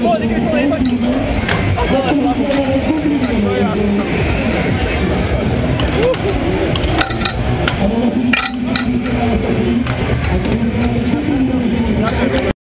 Pô, liga tá aí, aqui.